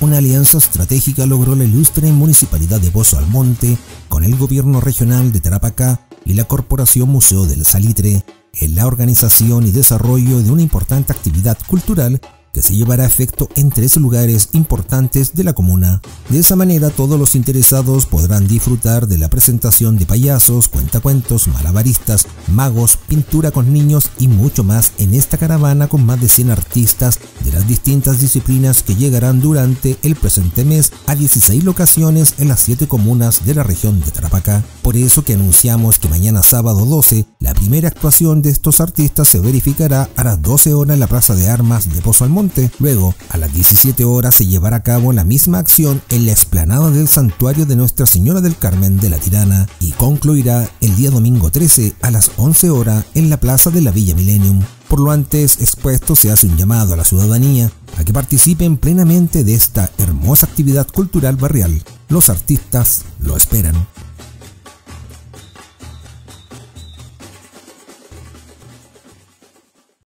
una alianza estratégica logró la ilustre Municipalidad de Pozo Almonte con el Gobierno Regional de Tarapacá y la Corporación Museo del Salitre en la organización y desarrollo de una importante actividad cultural que se llevará a efecto en tres lugares importantes de la comuna. De esa manera todos los interesados podrán disfrutar de la presentación de payasos, cuentacuentos, malabaristas, magos, pintura con niños y mucho más en esta caravana con más de 100 artistas de las distintas disciplinas que llegarán durante el presente mes a 16 locaciones en las 7 comunas de la región de Tarapacá. Por eso que anunciamos que mañana sábado 12 la primera actuación de estos artistas se verificará a las 12 horas en la Plaza de Armas de Pozo Luego, a las 17 horas se llevará a cabo la misma acción en la explanada del santuario de Nuestra Señora del Carmen de la Tirana y concluirá el día domingo 13 a las 11 horas en la plaza de la Villa Millennium. Por lo antes expuesto se hace un llamado a la ciudadanía a que participen plenamente de esta hermosa actividad cultural barrial. Los artistas lo esperan.